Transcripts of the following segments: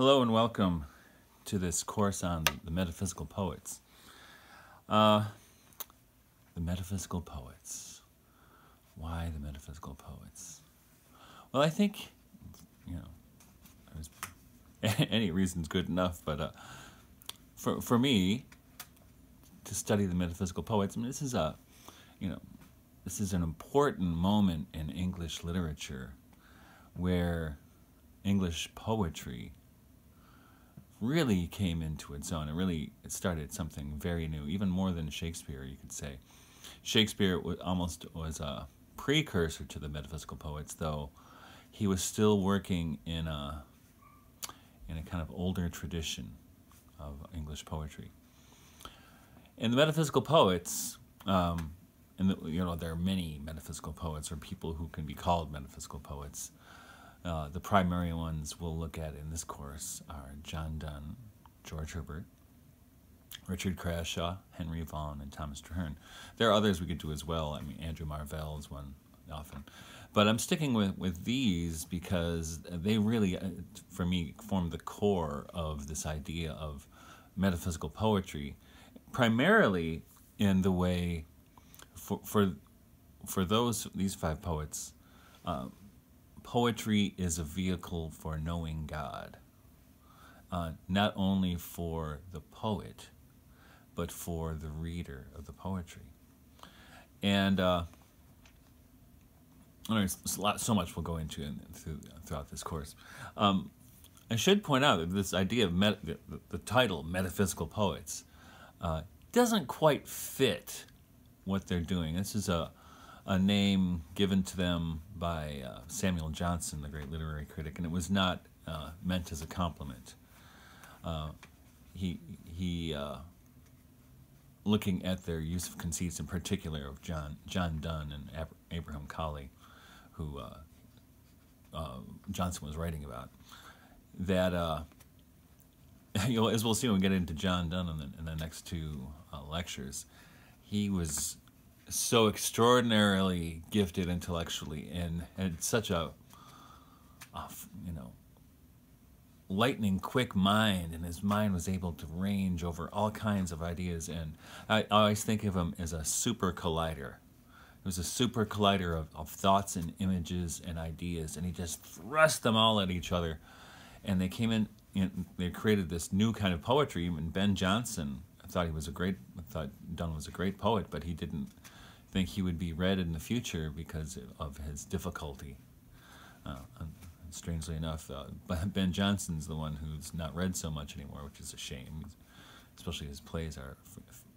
Hello and welcome to this course on the metaphysical poets. Uh, the metaphysical poets. Why the metaphysical poets? Well, I think, you know, was, any reason's good enough, but uh, for, for me, to study the metaphysical poets, I mean, this is a, you know, this is an important moment in English literature where English poetry really came into its own. It really started something very new, even more than Shakespeare, you could say. Shakespeare almost was a precursor to the metaphysical poets, though he was still working in a in a kind of older tradition of English poetry. And the metaphysical poets, um, and the, you know there are many metaphysical poets or people who can be called metaphysical poets. Uh, the primary ones we'll look at in this course are John Donne, George Herbert, Richard Crashaw, Henry Vaughan, and Thomas Traherne. There are others we could do as well. I mean, Andrew Marvell is one often. But I'm sticking with, with these because they really, uh, for me, form the core of this idea of metaphysical poetry, primarily in the way for, for, for those, these five poets, uh, poetry is a vehicle for knowing God, uh, not only for the poet, but for the reader of the poetry. And uh, there's so much we'll go into in, through, throughout this course. Um, I should point out that this idea of the, the, title "metaphysical poets" uh, doesn't quite fit what they're doing. This is a a name given to them by uh, Samuel Johnson, the great literary critic, and it was not uh, meant as a compliment. Uh, he he uh, looking at their use of conceits, in particular of John John Donne and Ab Abraham Cowley, who uh, uh, Johnson was writing about, that you know, as we'll see when we get into John Donne in the, in the next two lectures, he was so extraordinarily gifted intellectually and had such a, a, you know lightning quick mind and his mind was able to range over all kinds of ideas. And i, I always think of him as a super collider. It was a super collider of, of thoughts and images and ideas and he just thrust them all at each other. And they came in, and they created this new kind of poetry and ben jonson thought he was a great thought donne was a great poet but he didn't think he would be read in the future because of his difficulty. Uh, strangely enough, uh, Ben Jonson's the one who's not read so much anymore, which is a shame. Especially his plays are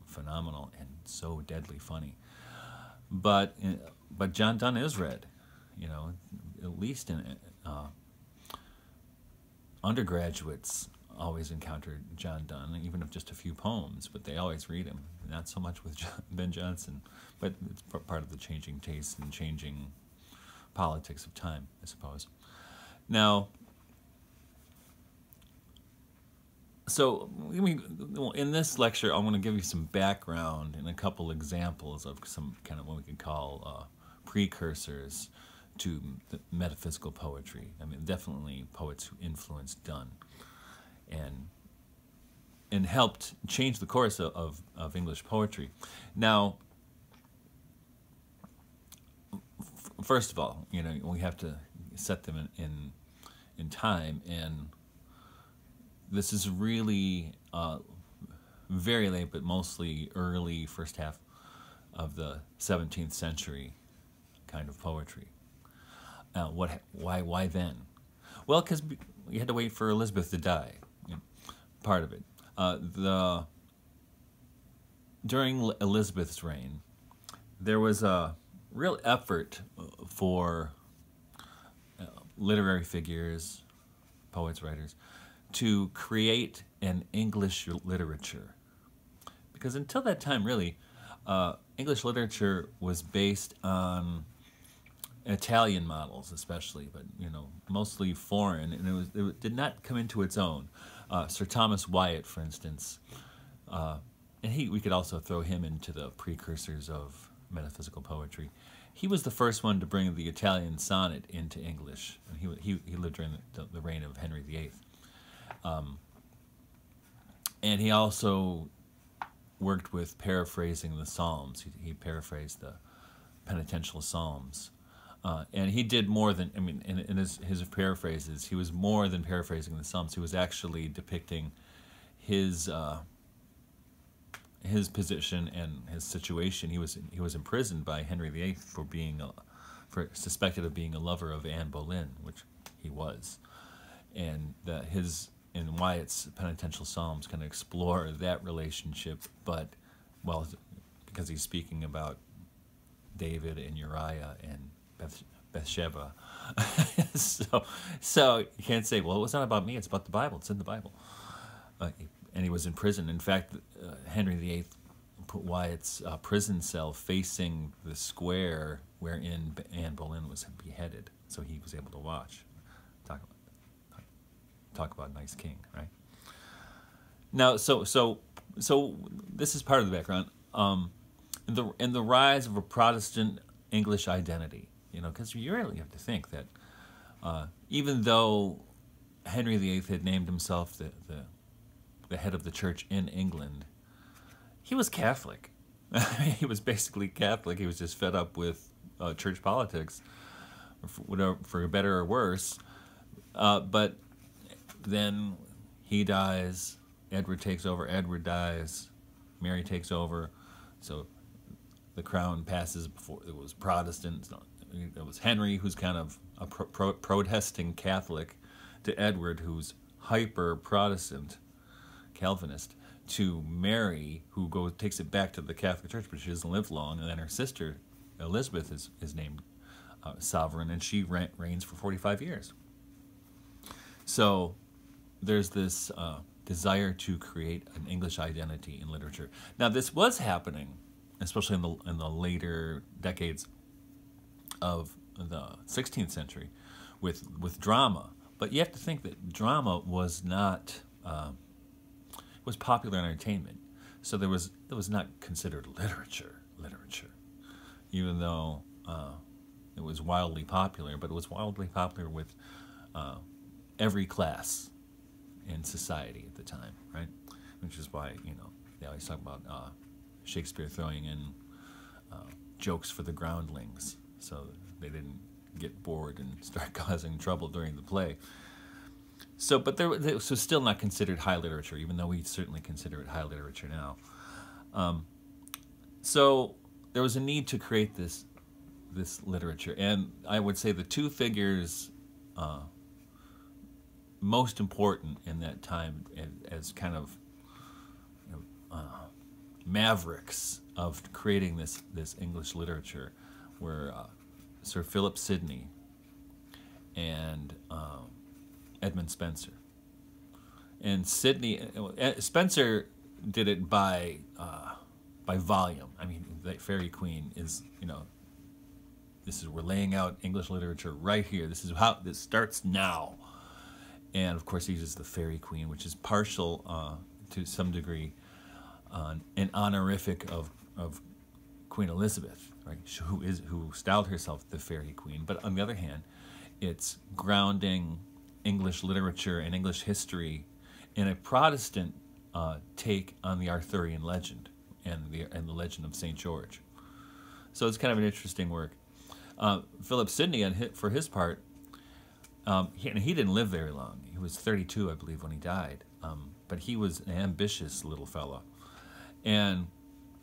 phenomenal and so deadly funny. But uh, but John Donne is read, you know, at least in uh, undergraduates always encountered John Donne, even if just a few poems, but they always read him. Not so much with John, Ben Jonson, but it's part of the changing taste and changing politics of time, I suppose. Now, so in this lecture, I'm going to give you some background and a couple examples of some kind of what we could call uh, precursors to metaphysical poetry. I mean, definitely poets who influenced Donne and and helped change the course of, of, of English poetry. Now, first of all, you know, we have to set them in, in, in time, and this is really uh, very late, but mostly early first half of the 17th century kind of poetry. Uh, what? Why? Why then? Well, because we had to wait for Elizabeth to die part of it. Uh, the during Elizabeth's reign, there was a real effort for uh, literary figures, poets, writers, to create an English literature. Because until that time, really, uh, English literature was based on Italian models, especially, but you know, mostly foreign, and it was it did not come into its own uh, Sir Thomas Wyatt, for instance, uh, and he we could also throw him into the precursors of metaphysical poetry. He was the first one to bring the Italian sonnet into English, and he he, he lived during the, the reign of Henry VIII. Um, and he also worked with paraphrasing the Psalms. He, he paraphrased the penitential Psalms. Uh, and he did more than, I mean, in, in his, his paraphrases, he was more than paraphrasing the Psalms. He was actually depicting his uh, his position and his situation. He was he was imprisoned by Henry VIII for being a, for suspected of being a lover of Anne Boleyn, which he was, and that his and Wyatt's penitential psalms kind of explore that relationship, but well, because he's speaking about David and Uriah and Beth, Bathsheba, so so you can't say, well, it's not about me; it's about the Bible. It's in the Bible. Uh, and he was in prison. In fact, uh, Henry VIII put Wyatt's uh, prison cell facing the square wherein Anne Boleyn was beheaded, so he was able to watch. Talk about, talk about nice king, right? Now, so so so this is part of the background. Um, in the in the rise of a Protestant English identity, you know, because you really have to think that uh, even though Henry VIII had named himself the, the the head of the church in England, he was Catholic. he was basically Catholic. He was just fed up with uh, church politics, for, whatever, for better or worse. Uh, but then he dies. Edward takes over. Edward dies. Mary takes over. So the crown passes before it was Protestant. It was Henry, who's kind of a pro pro protesting Catholic, to Edward, who's hyper Protestant. Calvinist to Mary, who goes takes it back to the Catholic Church, but she doesn't live long. And then her sister Elizabeth is is named uh, sovereign, and she reigns for 45 years. So there's this uh, desire to create an English identity in literature. Now this was happening, especially in the in the later decades of the 16th century, with with drama. But you have to think that drama was not. Uh, was popular entertainment. So there was it was not considered literature, literature, even though uh, it was wildly popular. But it was wildly popular with uh, every class in society at the time, right? Which is why you know they always talk about uh, Shakespeare throwing in uh, jokes for the groundlings, so they didn't get bored and start causing trouble during the play. So, but there, this was still not considered high literature, even though we certainly consider it high literature now. Um, so there was a need to create this this literature, and I would say the two figures uh, most important in that time as, as kind of you know, uh, mavericks of creating this this English literature were uh, Sir Philip Sidney and um, Edmund Spenser. And Sidney uh, Spenser did it by uh, by volume. I mean, the Fairy Queen is you know this is we're laying out English literature right here. This is how this starts now. And of course, he uses the Fairy Queen, which is partial uh, to some degree uh, an honorific of of Queen Elizabeth, right? Who is who styled herself the Fairy Queen, But on the other hand, it's grounding English literature and English history in a Protestant uh, take on the Arthurian legend and the, and the legend of St. George. So it's kind of an interesting work. Uh, Philip Sidney, for his part, um, he, he, didn't live very long. He was 32, I believe, when he died. Um, but he was an ambitious little fellow. And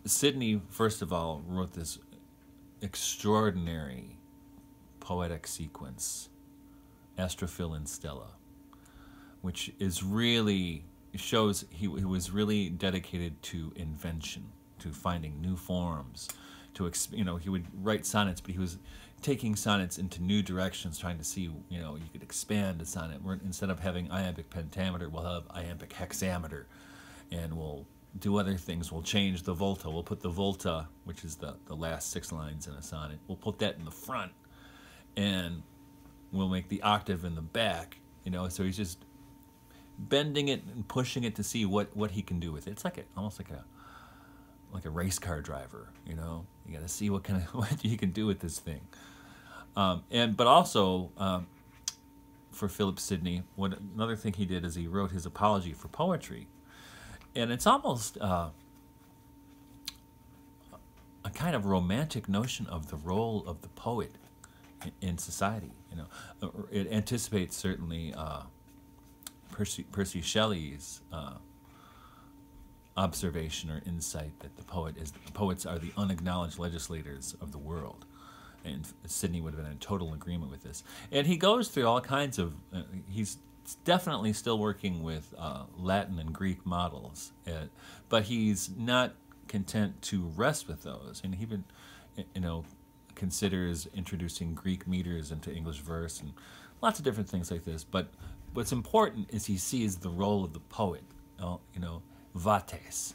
Sidney, first of all, wrote this extraordinary poetic sequence Astrophil and Stella, which is really shows he, he was really dedicated to invention, to finding new forms, to you know he would write sonnets, but he was taking sonnets into new directions, trying to see you know you could expand a sonnet. Instead of having iambic pentameter, we'll have iambic hexameter, and we'll do other things. We'll change the volta. We'll put the volta, which is the the last six lines in a sonnet. We'll put that in the front, and will make the octave in the back, you know, so he's just bending it and pushing it to see what, what he can do with it. It's like a, almost like a like a race car driver, you know. You got to see what kind of what you can do with this thing. Um, and but also um, for Philip Sidney, what another thing he did is he wrote his apology for poetry, and it's almost uh, a kind of romantic notion of the role of the poet in, society. You know, Uh, it anticipates certainly uh, Percy, Percy Shelley's uh, observation or insight that the poet is poets are the unacknowledged legislators of the world, and Sidney would have been in total agreement with this. And he goes through all kinds of. Uh, he's definitely still working with uh, Latin and Greek models, uh, but he's not content to rest with those, and he even, you know, considers introducing Greek meters into English verse and lots of different things like this. But what's important is he sees the role of the poet, you know, vates,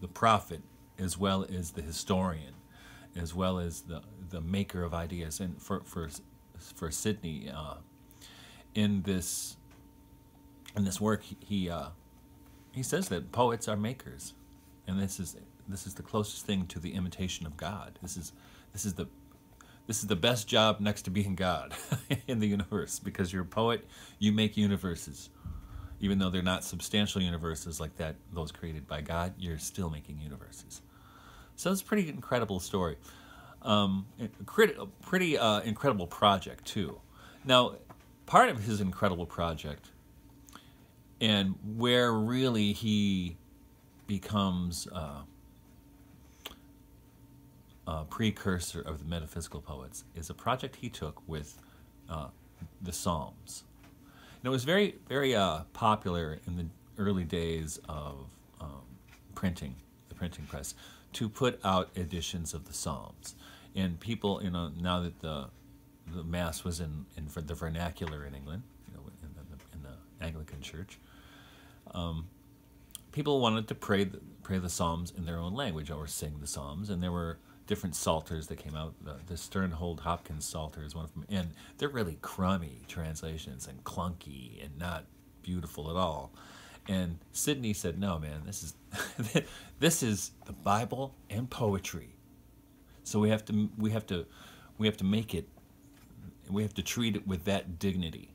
the prophet, as well as the historian, as well as the, the maker of ideas. And for, for, for Sidney, uh, in this in this work, he he, uh, he says that poets are makers, and this is this is the closest thing to the imitation of God. This is this is the this is the best job next to being God in the universe because you're a poet, you make universes. Even though they're not substantial universes like that, those created by God, you're still making universes. So it's a pretty incredible story. Um, pretty uh, incredible project, too. Now, part of his incredible project, and where really he becomes uh, a precursor of the metaphysical poets, is a project he took with uh, the Psalms. And it was very, very uh, popular in the early days of um, printing, the printing press, to put out editions of the Psalms. And people, you know, now that the the mass was in, in the vernacular in England, you know, in the, in the Anglican Church, um, people wanted to pray the, pray the Psalms in their own language or sing the Psalms, and there were different psalters that came out. The, the Sternhold Hopkins psalter is one of them, and they're really crummy translations and clunky and not beautiful at all. And Sidney said, "No, man, this is this is the Bible and poetry. So we have to we have to we have to make it. We have to treat it with that dignity.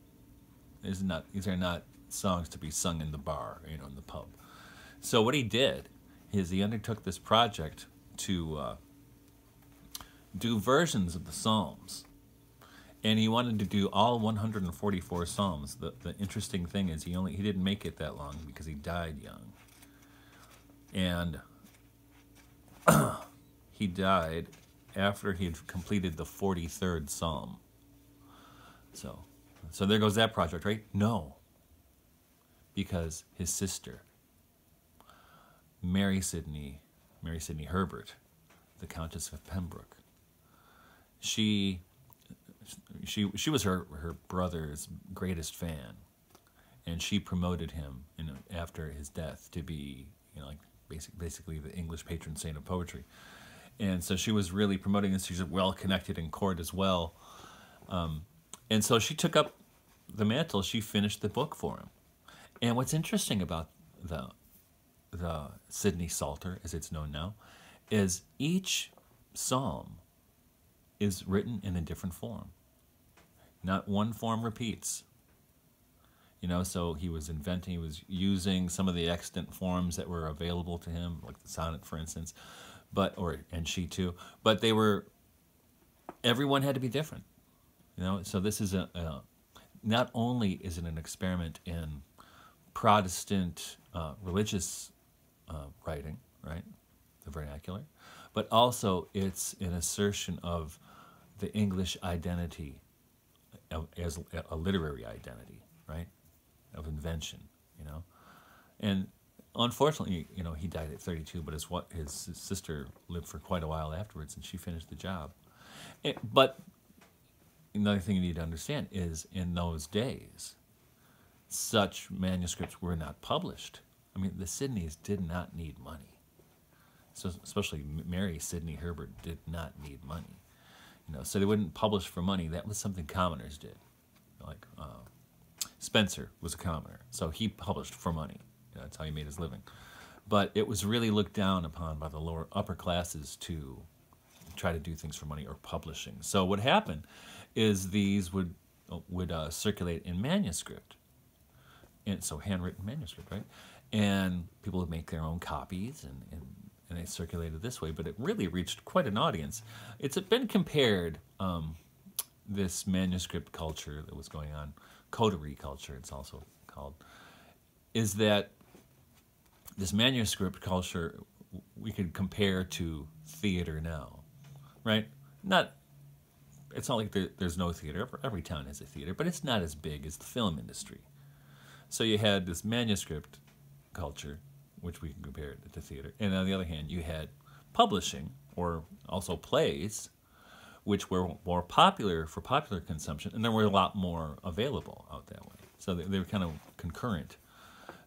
This is not these are not songs to be sung in the bar, you know, in the pub. So what he did is he undertook this project to uh, do versions of the Psalms. And he wanted to do all 144 Psalms. The, the interesting thing is he only he didn't make it that long because he died young. And he died after he had completed the 43rd Psalm. So, so there goes that project, right? No. Because his sister, Mary Sidney, Mary Sidney Herbert, the Countess of Pembroke, she she she was her her brother's greatest fan, and she promoted him after his death to be you know like basic, basically the English patron saint of poetry, and so she was really promoting this. She's well connected in court as well, um, and so she took up the mantle. She finished the book for him, and what's interesting about the the Sidney Psalter, as it's known now, is each psalm is written in a different form. Not one form repeats. You know, so he was inventing, he was using some of the extant forms that were available to him, like the sonnet, for instance, but or and she too. But they were. Everyone had to be different. You know, so this is a, a not only is it an experiment in Protestant uh, religious uh, writing, right, the vernacular, but also it's an assertion of the English identity as a literary identity, right, of invention, you know, and unfortunately, you know, he died at 32, but his what his, his sister lived for quite a while afterwards, and she finished the job. It, but another thing you need to understand is in those days, such manuscripts were not published. I mean, the Sidneys did not need money. So especially Mary Sidney Herbert did not need money. You know, so they wouldn't publish for money. That was something commoners did. Like uh, Spenser was a commoner, so he published for money. You know, that's how he made his living. But it was really looked down upon by the lower upper classes to try to do things for money or publishing. So what happened is these would would uh, circulate in manuscript, and so handwritten manuscript, right? And people would make their own copies, and, and and they circulated this way. But it really reached quite an audience. It's been compared. Um, this manuscript culture that was going on, coterie culture, it's also called, is that this manuscript culture we could compare to theater now, right? Not, it's not like there, there's no theater. Every town has a theater, but it's not as big as the film industry. So you had this manuscript culture, which we can compare it to theater, and on the other hand, you had publishing or also plays which were more popular for popular consumption, and there were a lot more available out that way. So they, they were kind of concurrent.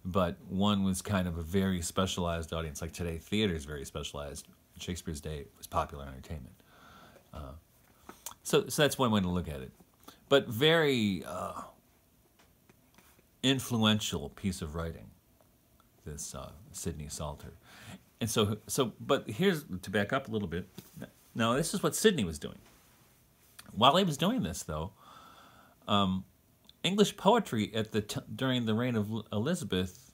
But one was kind of a very specialized audience. Like today, theater is very specialized. Shakespeare's day, was popular entertainment. Uh, so, so that's one way to look at it. But very uh, influential piece of writing, this uh, Sidney Psalter. And so, so, but here's to back up a little bit. Now, this is what Sidney was doing. While he was doing this, though, um, English poetry at the during the reign of Elizabeth,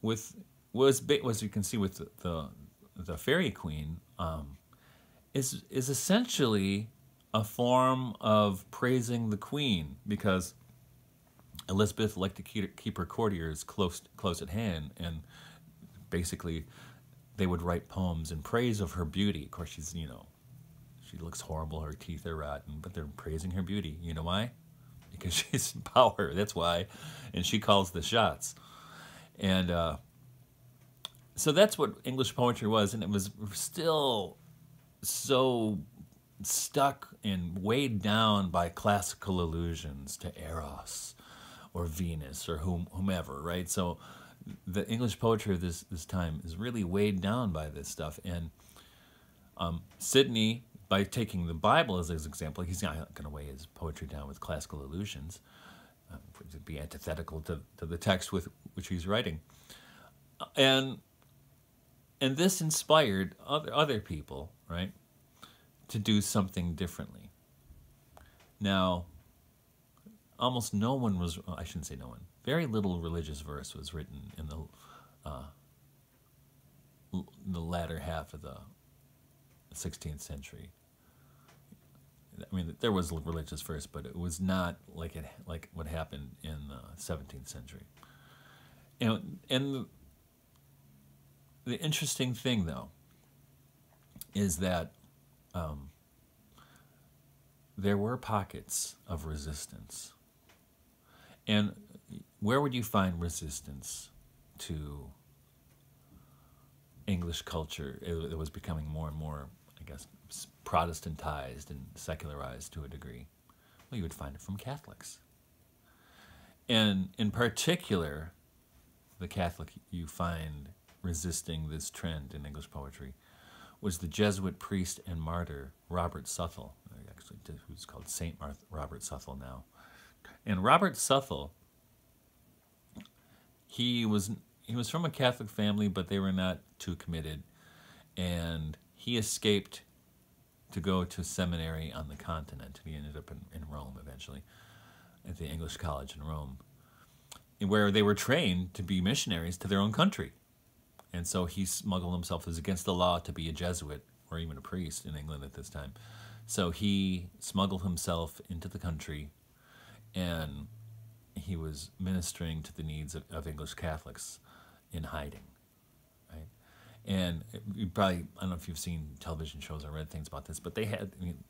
with was was you can see with the the, the Faerie Queene, um, is is essentially a form of praising the Queen because Elizabeth liked to keep, keep her courtiers close close at hand, and basically they would write poems in praise of her beauty. Of course, she's, you know, she looks horrible, her teeth are rotten, but they're praising her beauty. You know why? Because she's in power, that's why. And she calls the shots. And uh, so that's what English poetry was, and it was still so stuck and weighed down by classical allusions to Eros or Venus or whom, whomever, right? So the English poetry of this this time is really weighed down by this stuff. And um, Sidney, by taking the Bible as his example, he's not going to weigh his poetry down with classical allusions, uh, to be antithetical to, to the text with which he's writing. And and this inspired other other people, right, to do something differently. Now, almost no one was, well, I shouldn't say no one, very little religious verse was written in the uh, the latter half of the 16th century. I mean, there was religious verse, but it was not like it like what happened in the 17th century. And and the, interesting thing, though, is that um, there were pockets of resistance, and where would you find resistance to English culture? It, it, was becoming more and more, I guess, Protestantized and secularized to a degree. Well, you would find it from Catholics. And in particular, the Catholic you find resisting this trend in English poetry was the Jesuit priest and martyr Robert Southwell, actually, who's called Saint Robert Southwell now. And Robert Southwell he was he was from a Catholic family, but they were not too committed, and he escaped to go to seminary on the continent. He ended up in, in Rome eventually, at the English College in Rome, where they were trained to be missionaries to their own country. And so he smuggled himself. It was against the law to be a Jesuit or even a priest in England at this time. So he smuggled himself into the country and he was ministering to the needs of, of English Catholics in hiding, right? And you probably, I don't know if you've seen television shows or read things about this, but they had, I mean,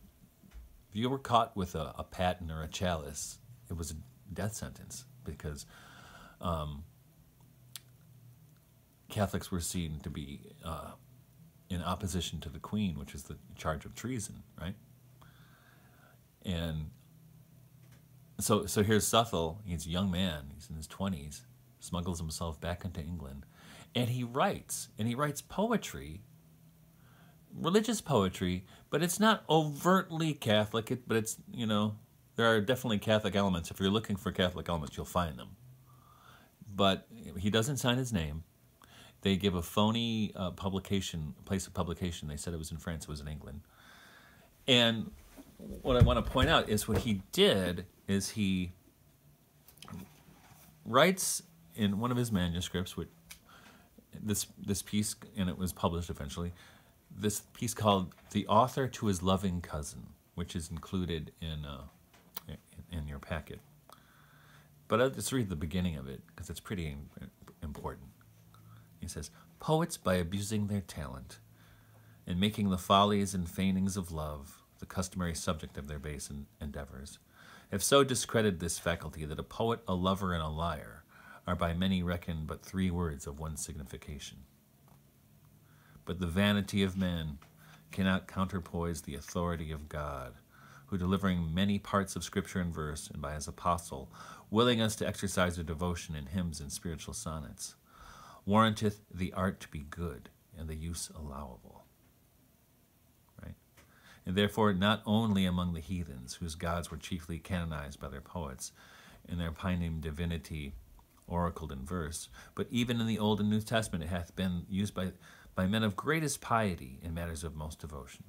if you were caught with a, a paten or a chalice, it was a death sentence because um, Catholics were seen to be uh, in opposition to the Queen, which is the charge of treason, right? And so so here's Southwell. He's a young man. He's in his twenties. Smuggles himself back into England, and he writes. And he writes poetry, religious poetry, but it's not overtly Catholic. It, but it's you know there are definitely Catholic elements. If you're looking for Catholic elements, you'll find them. But he doesn't sign his name. They give a phony uh, publication, place of publication. They said it was in France. It was in England, and what I want to point out is what he did is he writes in one of his manuscripts, which this this piece, and it was published eventually. This piece called "The Author to His Loving Cousin," which is included in uh, in, your packet. But I'll just read the beginning of it because it's pretty important. He says, "Poets, by abusing their talent, and making the follies and feignings of love the customary subject of their base endeavors, have so discredited this faculty that a poet, a lover, and a liar are by many reckoned but three words of one signification. But the vanity of men cannot counterpoise the authority of God, who, delivering many parts of Scripture in verse, and by his apostle, willing us to exercise our devotion in hymns and spiritual sonnets, warranteth the art to be good and the use allowable and therefore not only among the heathens, whose gods were chiefly canonized by their poets, and their paynim divinity oracled in verse, but even in the Old and New Testament it hath been used by, by men of greatest piety in matters of most devotion.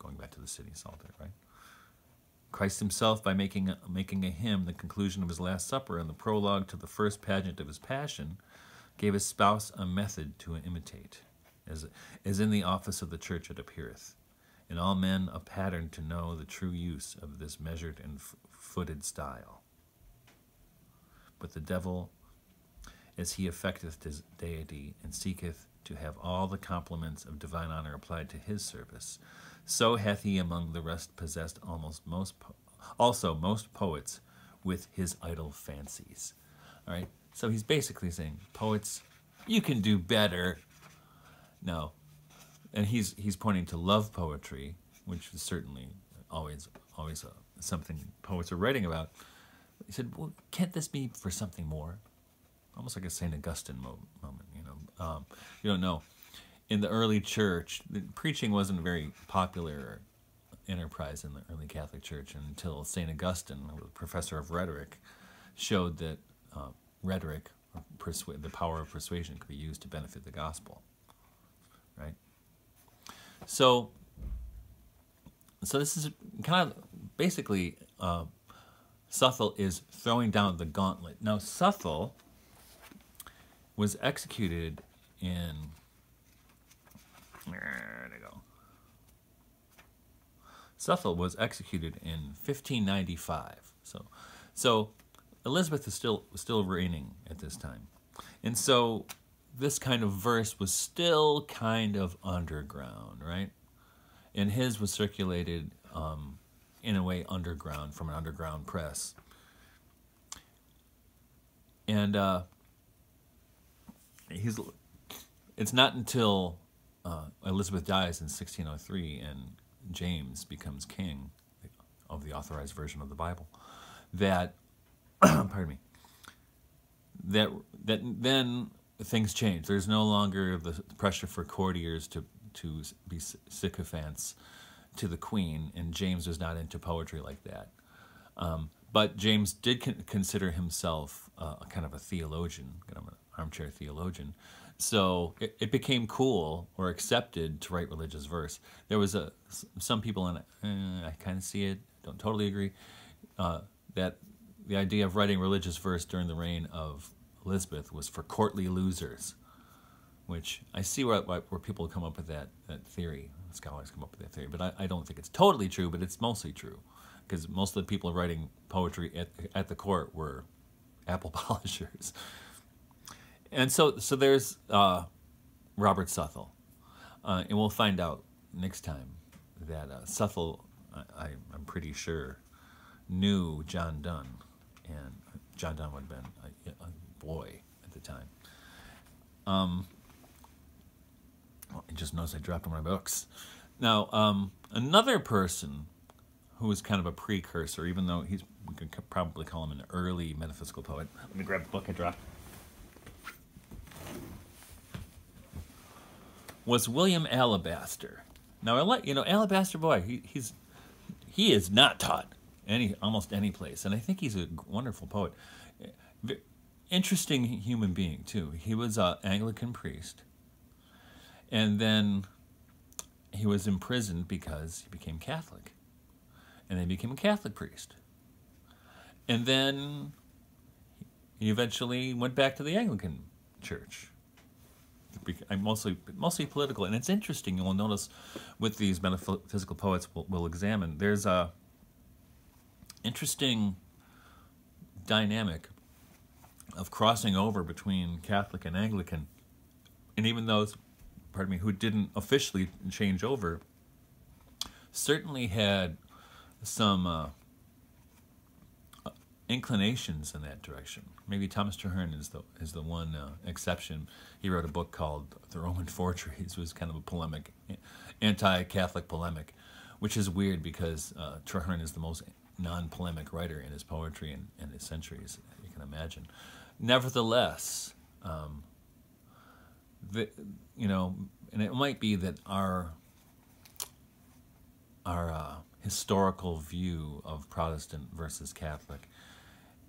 Going back to the Sidney psalter, right? Christ himself, by making a, making a hymn the conclusion of his Last Supper and the prologue to the first pageant of his Passion, gave his spouse a method to imitate, as, as in the office of the church it appeareth in all men a pattern to know the true use of this measured and footed style. But the devil, as he affecteth his deity and seeketh to have all the compliments of divine honor applied to his service, so hath he among the rest possessed almost most also most poets with his idle fancies. All right, so he's basically saying, poets, you can do better. No, and he's he's pointing to love poetry, which is certainly always always uh, something poets are writing about. He said, "Well, can't this be for something more?" Almost like a Saint Augustine mo- moment, you know. Um, you don't know. In the early church, the preaching wasn't a very popular enterprise in the early Catholic Church until Saint Augustine, a professor of rhetoric, showed that uh, rhetoric, the power of persuasion, could be used to benefit the gospel. Right. So, so this is kind of basically uh, Southwell is throwing down the gauntlet. Now, Southwell was executed in. Go. Southwell was executed in 1595. So, so Elizabeth is still still reigning at this time, and so this kind of verse was still kind of underground, right? And his was circulated um, in a way underground from an underground press. And uh, he's it's not until uh, Elizabeth dies in 1603 and James becomes king of the authorized version of the Bible that pardon me that that then things change. There's no longer the pressure for courtiers to to be sycophants to the queen, and James was not into poetry like that. Um, but James did con- consider himself uh, a kind of a theologian, kind of an armchair theologian. So it, it became cool or accepted to write religious verse. There was a some people, and eh, I kind of see it, don't totally agree, uh, that the idea of writing religious verse during the reign of Elizabeth was for courtly losers, which I see where, where people come up with that, that theory. Scholars come up with that theory, but I, I don't think it's totally true, but it's mostly true because most of the people writing poetry at, at the court were apple polishers. And so, so there's uh, Robert Southwell, uh, and we'll find out next time that uh, Southwell, I, I'm pretty sure, knew John Donne, and John Donne would have been a, a boy at the time. Um, well, I just noticed I dropped one of my books. Now, um, another person who was kind of a precursor, even though he's we could probably call him an early metaphysical poet. Let me grab the book I dropped. Was William Alabaster. Now, I like you know Alabaster boy. He, he's he is not taught any almost any place, and I think he's a wonderful poet interesting human being too. He was an Anglican priest, and then he was imprisoned because he became Catholic, and then became a Catholic priest. And then he eventually went back to the Anglican Church. I'm uh, mostly mostly political, and it's interesting. You'll notice with these metaphysical poets we'll, we'll examine. There's a interesting dynamic of crossing over between Catholic and Anglican, and even those, pardon me, who didn't officially change over, certainly had some uh, inclinations in that direction. Maybe Thomas Traherne is the is the one uh, exception. He wrote a book called The Roman Forgeries, was kind of a polemic, anti-Catholic polemic, which is weird because uh, Traherne is the most non-polemic writer in his poetry and, and his centuries. You can imagine. Nevertheless, um, the, you know, and it might be that our our uh, historical view of Protestant versus Catholic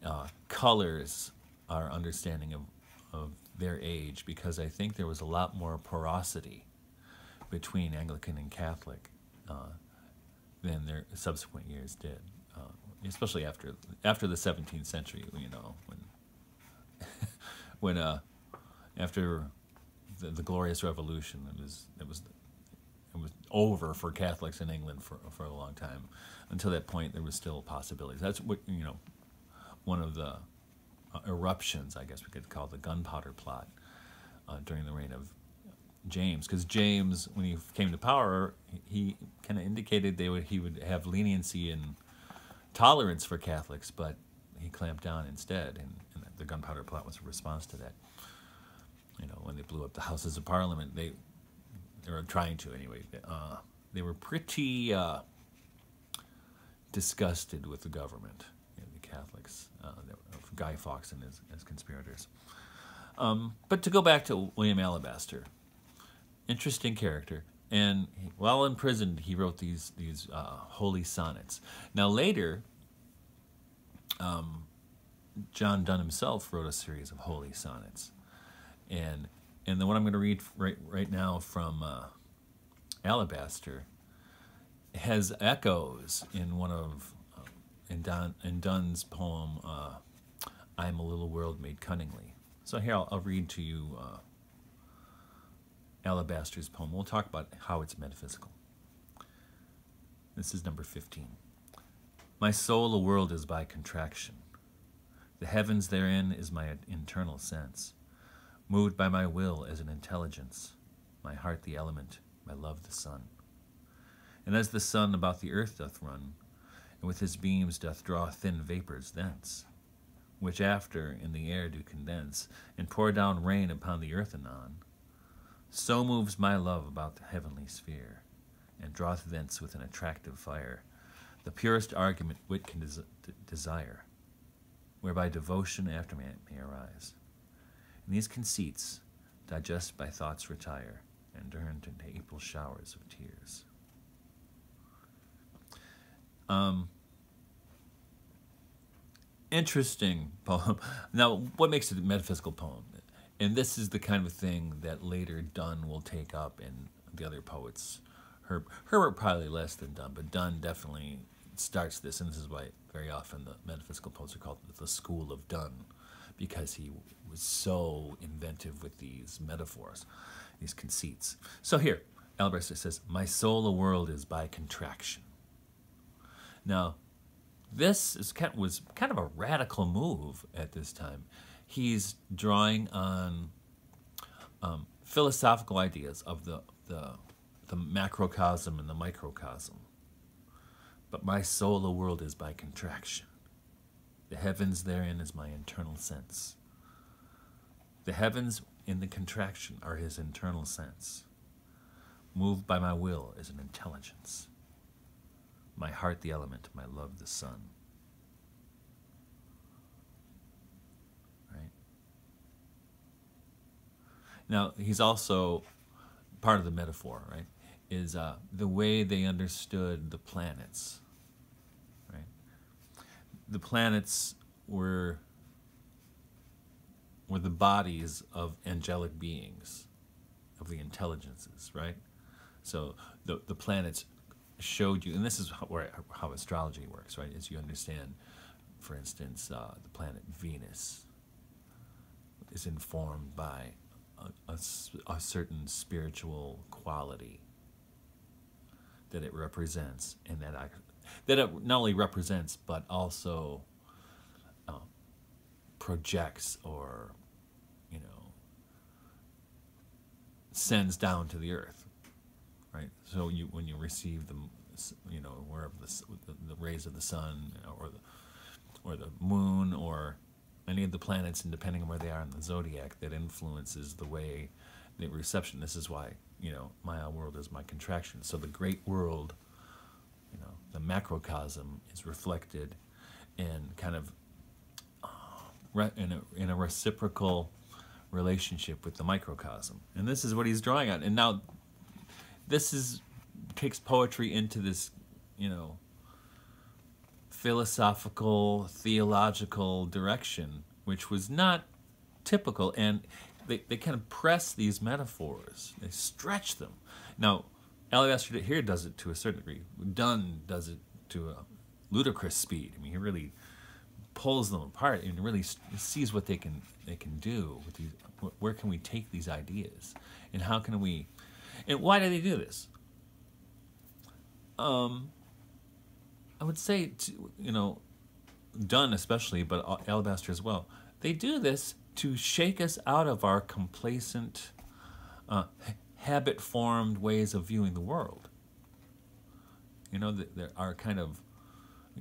uh, colors our understanding of, of their age because I think there was a lot more porosity between Anglican and Catholic uh, than their subsequent years did, uh, especially after after the 17th century. You know, when when uh, after the, the Glorious Revolution, it was it was it was over for Catholics in England for for a long time. Until that point, there was still possibilities. That's what you know one of the uh, eruptions, I guess we could call the gunpowder plot uh, during the reign of James. Because James, when he came to power, he kind of indicated they would he would have leniency and tolerance for Catholics, but he clamped down instead, and, gunpowder plot was a response to that. You know, when they blew up the Houses of Parliament, they they were trying to anyway. Uh, they were pretty uh, disgusted with the government. And the Catholics, uh, Guy Fawkes and his, his conspirators. Um, but to go back to William Alabaster, interesting character. And while imprisoned, he wrote these these uh, holy sonnets. Now later, um, John Donne himself wrote a series of holy sonnets, and and the one I'm going to read right right now from uh, Alabaster has echoes in one of in, Donne, in Donne's poem, uh, I am a little world made cunningly. So here I'll, I'll read to you uh, Alabaster's poem. We'll talk about how it's metaphysical. This is number 15. My soul a world is by contraction. The heavens therein is my internal sense, moved by my will as an intelligence, my heart the element, my love the sun. And as the sun about the earth doth run, and with his beams doth draw thin vapours thence, which after in the air do condense, and pour down rain upon the earth anon. So moves my love about the heavenly sphere, and draweth thence with an attractive fire the purest argument wit can des desire, whereby devotion after may, may arise. And these conceits, digest by thoughts retire, and turn into April showers of tears. Um, interesting poem. Now, what makes it a metaphysical poem? And this is the kind of thing that later Donne will take up and the other poets. Her, Herbert probably less than Donne, but Donne definitely starts this, and this is why very often the metaphysical poets are called the school of Donne, because he was so inventive with these metaphors, these conceits. So here, Alabaster says, My soul a world is by contraction. Now, this is was kind of a radical move at this time. He's drawing on um, philosophical ideas of the, the, the macrocosm and the microcosm. But my soul, a world, is by contraction. The heavens therein is my internal sense. The heavens in the contraction are his internal sense. Moved by my will is an intelligence my heart the element, my love the sun. Right? Now, he's also part of the metaphor, right? Is uh, the way they understood the planets, right? The planets were were the bodies of angelic beings, of the intelligences, right? So the, the planets showed you, and this is how, where, how astrology works, right? As you understand, for instance, uh, the planet Venus is informed by a certain spiritual quality that it represents, and that I, that it not only represents but also um, projects or, you know, sends down to the earth, right? So you when you receive the, you know, wherever the, the, the rays of the sun or the or the moon or any of the planets, and depending on where they are in the zodiac, that influences the way reception. This is why you know my world is my contraction. So the great world, you know, the macrocosm is reflected in kind of uh, in a in a reciprocal relationship with the microcosm, and this is what he's drawing on. And now, this is takes poetry into this, you know, philosophical, theological direction, which was not typical. And they, they kind of press these metaphors, they stretch them. Now, Alabaster here does it to a certain degree. Donne does it to a ludicrous speed. I mean, he really pulls them apart and really sees what they can they can do with these. Where can we take these ideas, and how can we, and why do they do this? Um, I would say, to, you know, Donne especially, but Alabaster as well. They do this to shake us out of our complacent, uh, habit-formed ways of viewing the world. You know, that there are kind of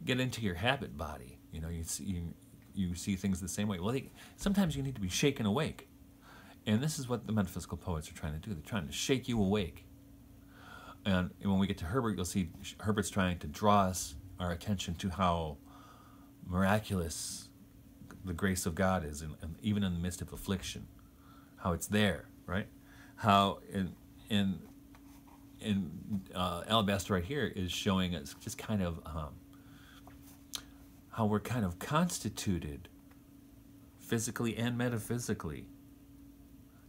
get into your habit body. You know, you see you, you see things the same way. Well, they, sometimes you need to be shaken awake, and this is what the metaphysical poets are trying to do. They're trying to shake you awake. And when we get to Herbert, you'll see Herbert's trying to draw us our attention to how miraculous the grace of God is, and, and even in the midst of affliction, how it's there, right? How in in in uh, Alabaster right here is showing us just kind of um, how we're kind of constituted physically and metaphysically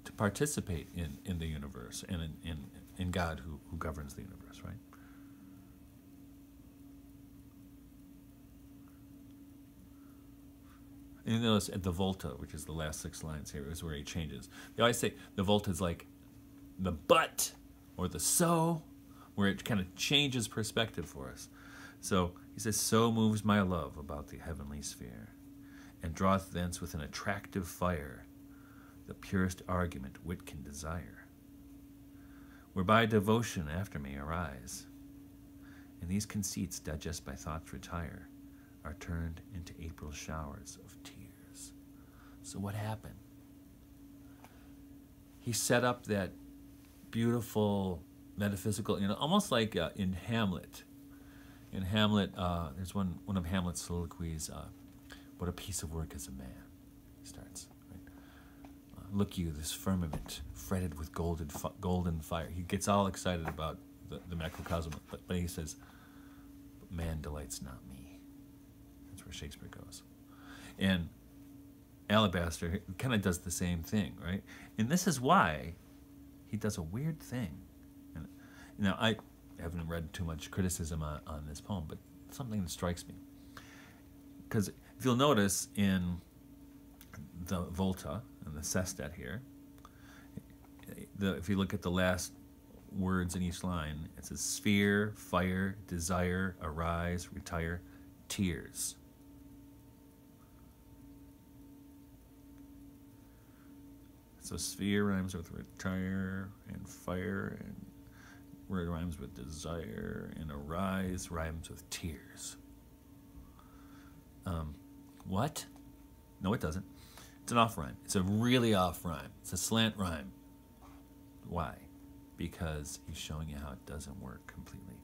to participate in, in the universe and in, in, in God who, who governs the universe, right? You notice at the volta, which is the last six lines here, is where he changes. They always say the volta is like the but or the so, where it kind of changes perspective for us. So he says, So moves my love about the heavenly sphere, and draweth thence with an attractive fire the purest argument wit can desire, whereby devotion after may arise, and these conceits, digest by thoughts retire, are turned into April showers of tears. So what happened? He set up that beautiful metaphysical, you know, almost like uh, in Hamlet. In Hamlet, uh, there's one one of Hamlet's soliloquies. Uh, what a piece of work is a man. He starts. Right? Uh, Look you, this firmament fretted with golden golden fire. He gets all excited about the, the macrocosm, but, but he says, "But man delights not me." That's where Shakespeare goes, and Alabaster kind of does the same thing, right? And this is why he does a weird thing. And know, I haven't read too much criticism on, on this poem, but something that strikes me. Because if you'll notice in the Volta and the sestet here, the, if you look at the last words in each line, it says sphere, fire, desire, arise, retire, tears. So sphere rhymes with retire and fire and where it rhymes with desire and arise rhymes with tears. Um, what? No, it doesn't. It's an off rhyme. It's a really off rhyme. It's a slant rhyme. Why? Because he's showing you how it doesn't work completely.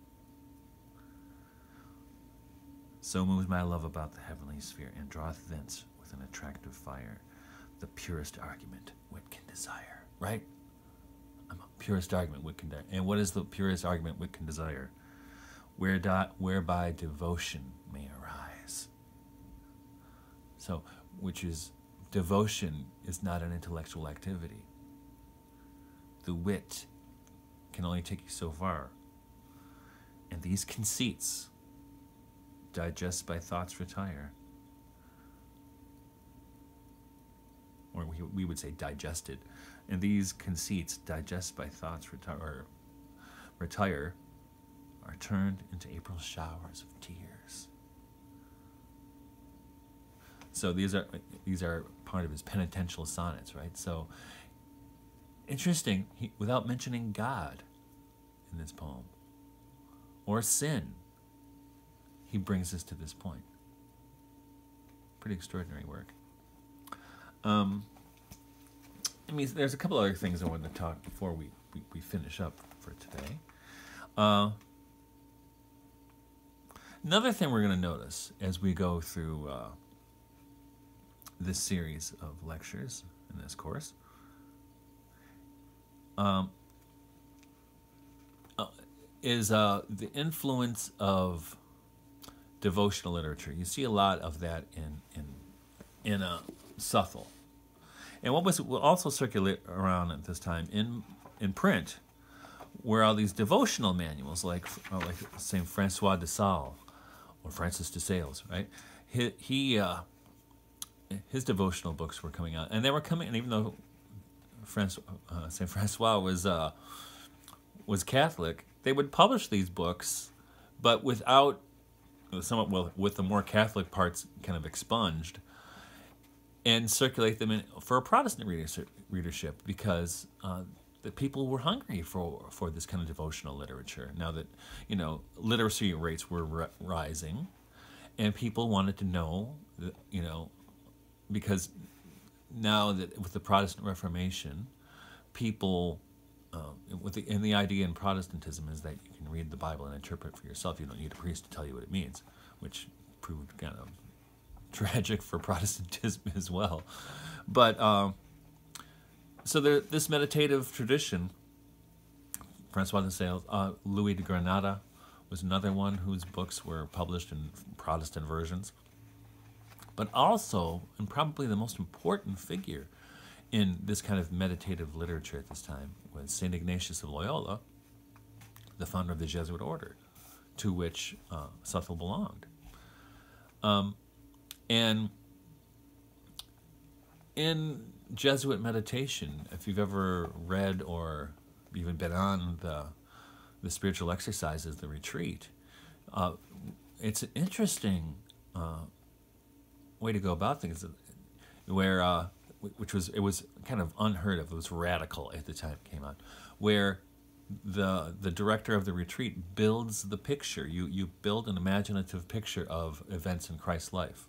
So moves my love about the heavenly sphere, and draweth thence with an attractive fire the purest argument wit can desire. Right? I'm a purest argument wit can desire. And what is the purest argument wit can desire? Where whereby devotion may arise. So, which is devotion is not an intellectual activity. The wit can only take you so far. And these conceits, digest by thoughts retire. We, would say digested. And these conceits, digest by thoughts retire, retire, are turned into April showers of tears. So these are these are part of his penitential sonnets, right? So interesting, he, without mentioning God in this poem or sin, he brings us to this point. Pretty extraordinary work. Um, I mean, there's a couple other things I wanted to talk before we, we, we finish up for today. Uh, another thing we're going to notice as we go through uh, this series of lectures in this course um, uh, is uh, the influence of devotional literature. You see a lot of that in in in uh, Southwell. And what was also circulate around at this time in in print were all these devotional manuals, like uh, like Saint Francois de Sales or Francis de Sales, right? He, he uh, his devotional books were coming out, and they were coming. And even though Francois, uh, Saint Francois was uh, was Catholic, they would publish these books, but without somewhat well with the more Catholic parts kind of expunged, and circulate them in, for a Protestant readership because uh, the people were hungry for for this kind of devotional literature. Now that you know literacy rates were rising, and people wanted to know, you know, because now that with the Protestant Reformation, people, uh, with the, and the idea in Protestantism is that you can read the Bible and interpret for yourself. You don't need a priest to tell you what it means, which proved kind of tragic for Protestantism as well. But um, so there, this meditative tradition, Francois de Sales, uh, Louis de Granada was another one whose books were published in Protestant versions but also, and probably the most important figure in this kind of meditative literature at this time was St. Ignatius of Loyola, the founder of the Jesuit order, to which uh, belonged. Um, and in Jesuit meditation, if you've ever read or even been on the the spiritual exercises, the retreat, uh, it's an interesting uh, way to go about things, where uh, which was it was kind of unheard of. It was radical at the time it came out, where the the director of the retreat builds the picture. You you build an imaginative picture of events in Christ's life,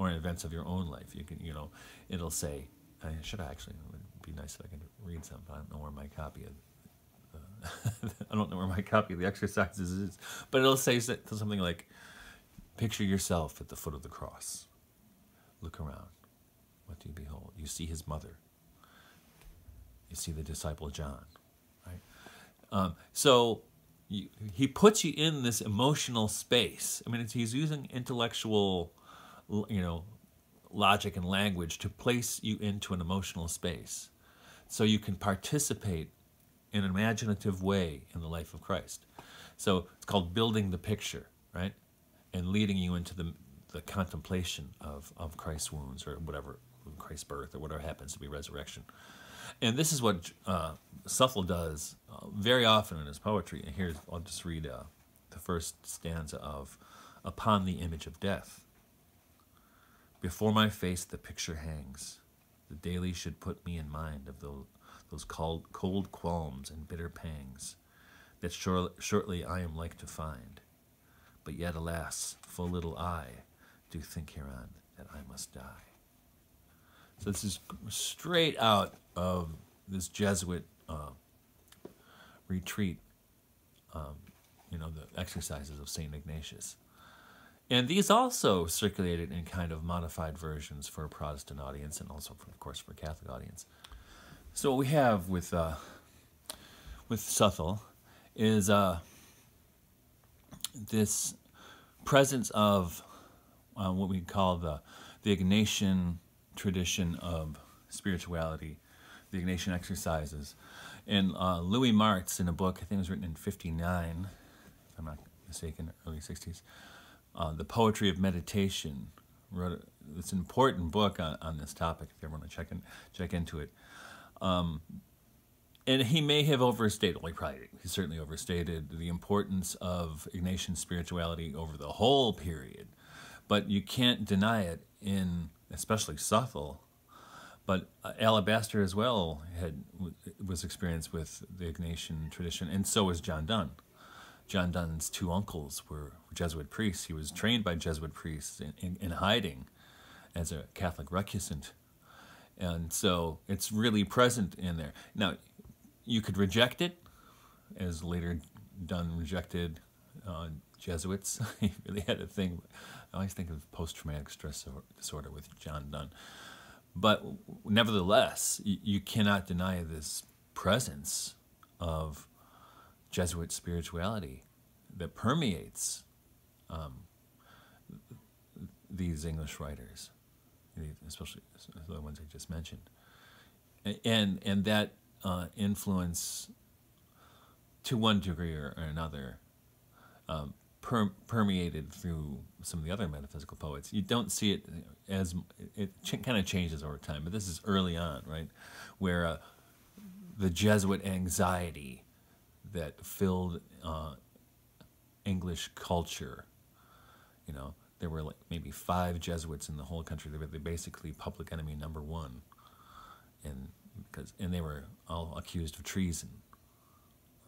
or in events of your own life. You can you know it'll say. I should actually. It would be nice if I could read some. I don't know where my copy of. Uh, I don't know where my copy of the exercises is, but it'll say something like, "Picture yourself at the foot of the cross." Look around. What do you behold? You see his mother. You see the disciple John, right? Um, so you, he puts you in this emotional space. I mean, he's using intellectual, you know, logic and language to place you into an emotional space, so you can participate in an imaginative way in the life of Christ. So it's called building the picture, right? And leading you into the the contemplation of, of Christ's wounds or whatever, Christ's birth or whatever happens to be resurrection. And this is what uh, does uh, very often in his poetry. And here, I'll just read uh, the first stanza of Upon the Image of Death. Before my face the picture hangs. The daily should put me in mind of those, those cold, cold qualms and bitter pangs that shor- shortly I am like to find. But yet, alas, full little I do think hereon that I must die. So this is straight out of this Jesuit uh, retreat, um, you know, the exercises of St. Ignatius. And these also circulated in kind of modified versions for a Protestant audience and also, for, of course, for a Catholic audience. So what we have with, uh, with Southwell is uh, this presence of uh, what we call the, the Ignatian tradition of spirituality, the Ignatian exercises. And uh, Louis Martz, in a book, I think it was written in 59, if I'm not mistaken, early 60s. Uh, the Poetry of Meditation. Wrote an important book on, on this topic if you ever want to check, in, check into it. Um, and he may have overstated, well, he probably, he certainly overstated the importance of Ignatian spirituality over the whole period. But you can't deny it in, especially Southwell, but uh, Alabaster as well had was experienced with the Ignatian tradition, and so was John Donne. John Donne's two uncles were Jesuit priests. He was trained by Jesuit priests in, in, in hiding as a Catholic recusant. And so it's really present in there. Now, you could reject it, as later Donne rejected uh, Jesuits. he really had a thing. I always think of post traumatic stress disorder with John Donne. But nevertheless, you cannot deny this presence of Jesuit spirituality that permeates um, these English writers, especially the ones I just mentioned, and and that uh, influence, to one degree or, another, um, per, permeated through some of the other metaphysical poets. You don't see it as it kind of changes over time, but this is early on, right, where uh, the Jesuit anxiety that filled uh, English culture. You know, there were like maybe five Jesuits in the whole country. They were basically public enemy number one, and because and they were all accused of treason,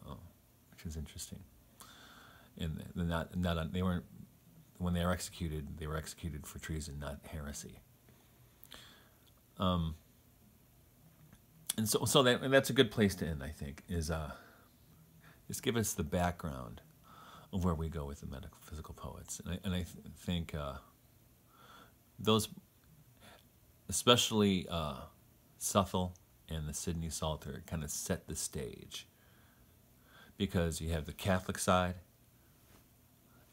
oh, which is interesting. And not not they weren't when they were executed. They were executed for treason, not heresy. Um, and so so that that's a good place to end. I think is uh, just give us the background of where we go with the metaphysical poets. And I, and I th- think uh, those, especially uh, Southwell and the Sidney Psalter, kind of set the stage. Because you have the Catholic side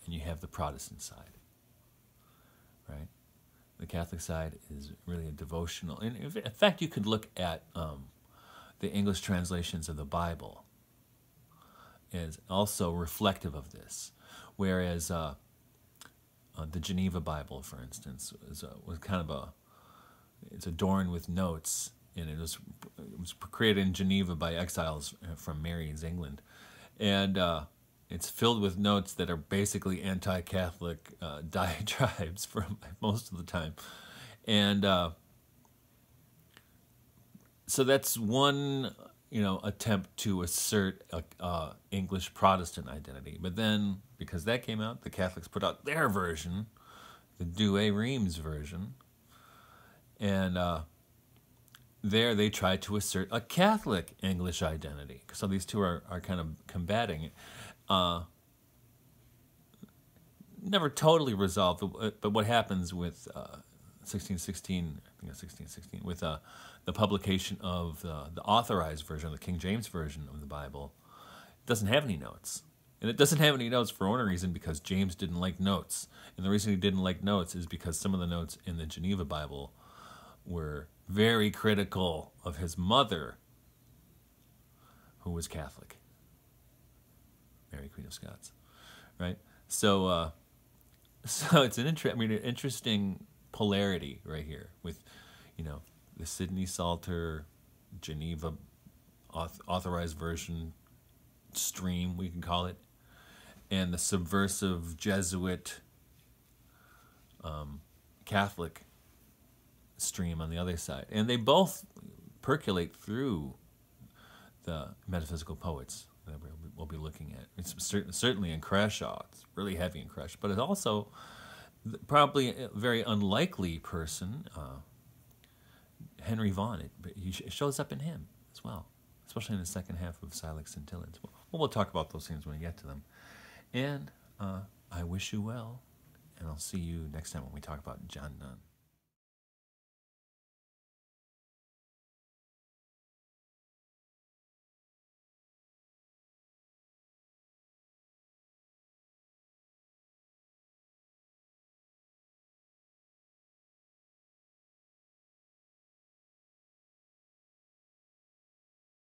and you have the Protestant side, right? The Catholic side is really a devotional. In fact, you could look at um, the English translations of the Bible is also reflective of this. Whereas uh, uh, the Geneva Bible, for instance, was, uh, was kind of a it's adorned with notes, and it was it was created in Geneva by exiles from Mary's England, and uh, it's filled with notes that are basically anti-Catholic uh, diatribes for most of the time, and uh, so that's one you know, attempt to assert a uh, English Protestant identity. But then, because that came out, the Catholics put out their version, the Douay-Rheims version, and uh, there they tried to assert a Catholic English identity. So these two are, are kind of combating. Uh, never totally resolved, but what happens with 1616, uh, I think it's 1616, with uh, the publication of the, the authorized version, the King James version of the Bible, doesn't have any notes. And it doesn't have any notes for one reason because James didn't like notes. And the reason he didn't like notes is because some of the notes in the Geneva Bible were very critical of his mother, who was Catholic, Mary Queen of Scots, right? So, uh, so it's an inter- I mean, an interesting polarity right here with, you know, the Sidney Psalter Geneva authorized version stream, we can call it, and the subversive Jesuit um, Catholic stream on the other side. And they both percolate through the metaphysical poets that we'll be looking at. It's certainly in Crashaw, it's really heavy in Crashaw, but it's also probably a very unlikely person. Uh, Henry Vaughan, it, it shows up in him as well, especially in the second half of Silex Scintillans. Well, we'll talk about those things when we get to them. And uh, I wish you well, and I'll see you next time when we talk about John Donne.